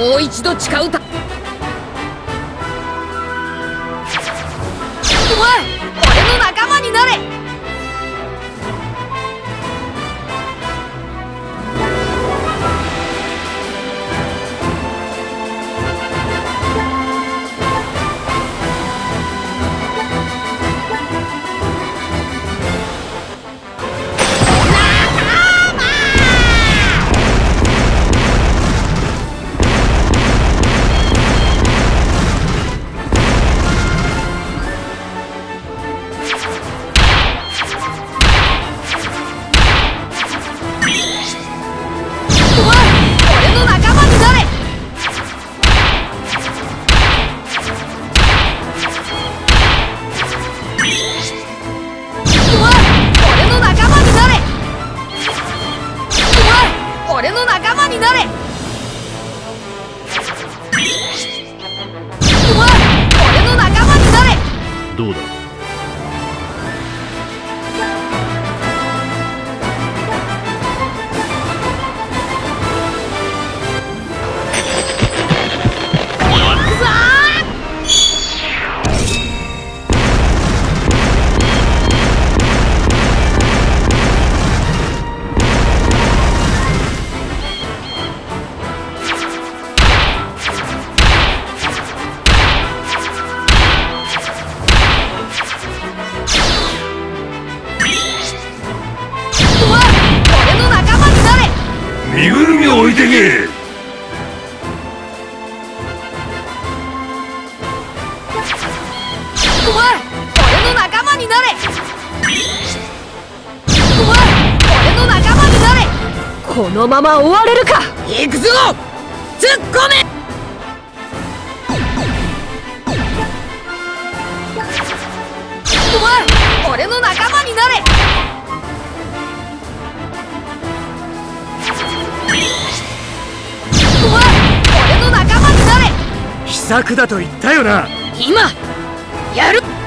もう一度誓うた。お前なれ。俺の仲間になれ。どうだ？このまま終われるか。行くぞ。突っ込め策だと言ったよな。今やる。